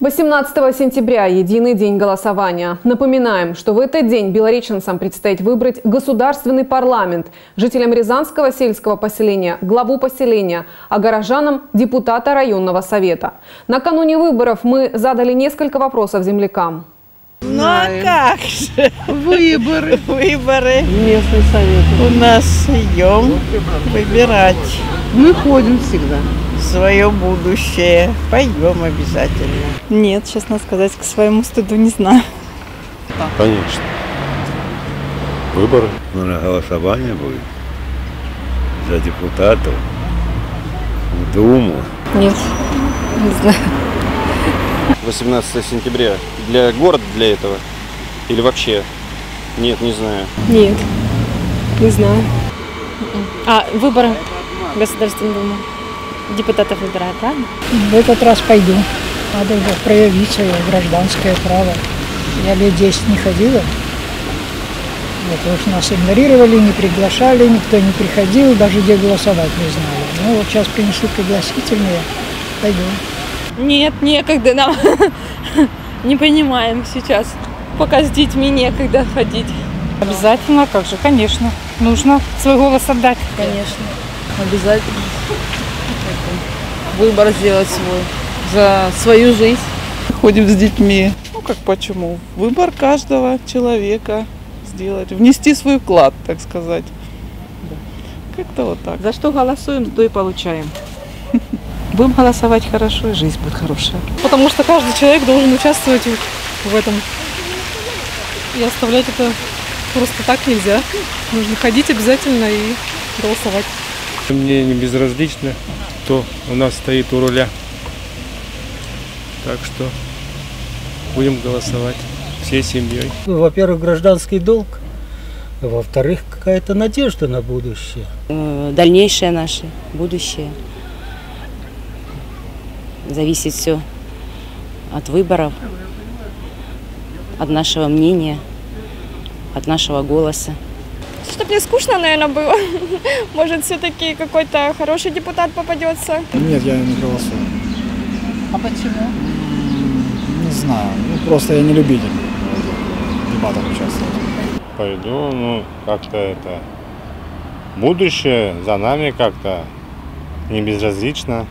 18 сентября – единый день голосования. Напоминаем, что в этот день белореченцам предстоит выбрать государственный парламент, жителям Рязанского сельского поселения – главу поселения, а горожанам – депутата районного совета. Накануне выборов мы задали несколько вопросов землякам. Ну а как же? Выборы. Выборы. Местный совет. У нас идем выбирать Мы ходим всегда. свое будущее. Пойдем обязательно. Нет, честно сказать, к своему стыду не знаю. Конечно. Выборы. Наверное, голосование будет за депутатов в Думу. Нет, не знаю. 18 сентября. Для города для этого? Или вообще? Нет, не знаю. Нет, не знаю. А, выборы в Государственную Думу. Депутатов выбирают, правильно? В этот раз пойду. Надо уже проявить свое гражданское право. Я лет 10 не ходила. Вот, потому что нас игнорировали, не приглашали, никто не приходил, даже где голосовать не знали. Ну вот сейчас принесу пригласительные, пойду. Нет, некогда нам. Не понимаем сейчас. Пока с детьми некогда ходить. Обязательно, как же, конечно. Нужно свой голос отдать. Конечно. Обязательно. Выбор сделать свой. За свою жизнь. Ходим с детьми. Ну как почему? Выбор каждого человека сделать, внести свой вклад, так сказать. Как-то вот так. За что голосуем, то и получаем. Будем голосовать хорошо, и жизнь будет хорошая. Потому что каждый человек должен участвовать в этом. И оставлять это просто так нельзя. Нужно ходить обязательно и голосовать. Мне не безразлично, кто у нас стоит у руля. Так что будем голосовать всей семьей. Ну, Во-первых, гражданский долг. Во-вторых, какая-то надежда на будущее. дальнейшее наше будущее. Зависит все от выборов, от нашего мнения, от нашего голоса. Чтобы не скучно, наверное, было. Может, все-таки какой-то хороший депутат попадется. Нет, я не голосую. А почему? Не знаю. Ну, просто я не любитель в дебатах участвовать. Пойду, ну, как-то это... Будущее за нами как-то не безразлично.